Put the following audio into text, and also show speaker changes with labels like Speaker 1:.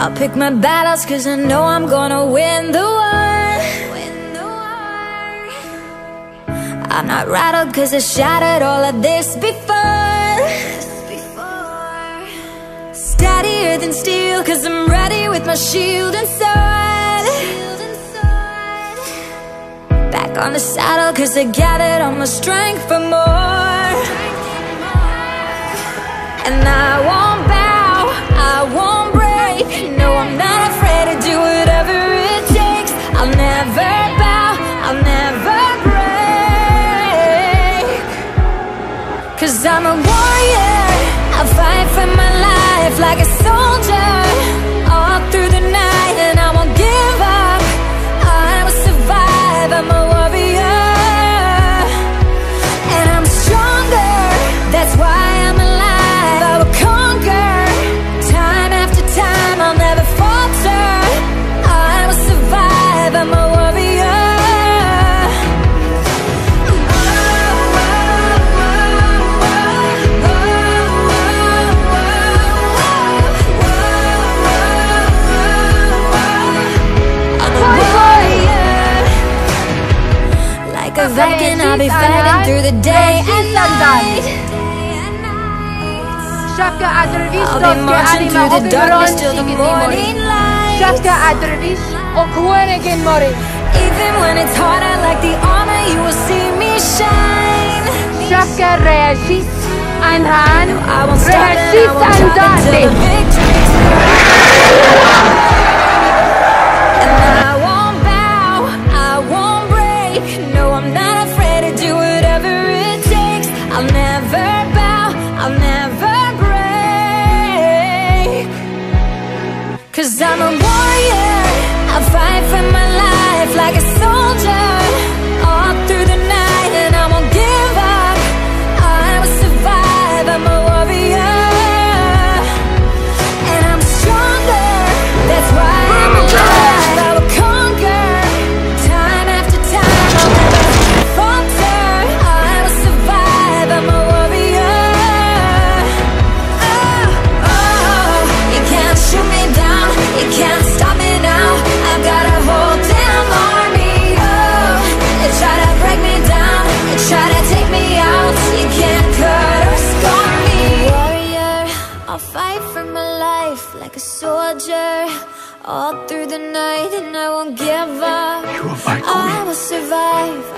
Speaker 1: I'll pick my battles cause I know I'm gonna win the war. I'm not rattled cause I shattered all of this before. Steadier than steel cause I'm ready with my shield and sword. Back on the saddle cause I gathered all my strength for more. And I won't like a I'll be fighting through the day and night. I'll be marching through the darkness till the morning light. Even when it's hard, I like the armor, you will see me shine. I won't stop I won't stop until the victory's Cause I'm a warrior, I fight for my life like a soldier. I'll fight for my life like a soldier. All through the night, and I won't give up.
Speaker 2: You are my
Speaker 1: I
Speaker 2: queen.
Speaker 1: will survive.